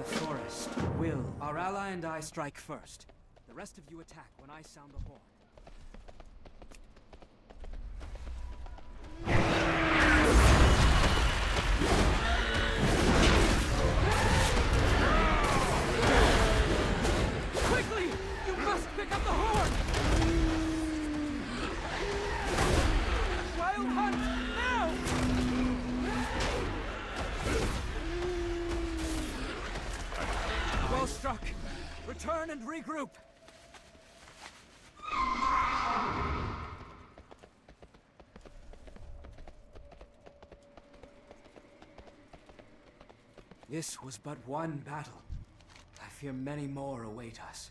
The forest will. Our ally and I strike first. The rest of you attack when I sound the horn. Well struck. Return and regroup. This was but one battle. I fear many more await us.